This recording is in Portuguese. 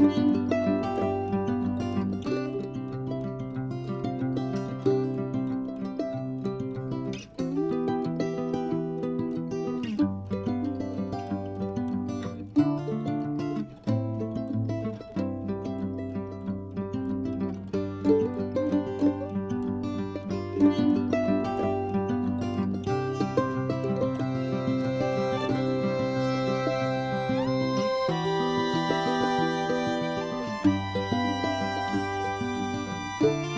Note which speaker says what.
Speaker 1: Música thank you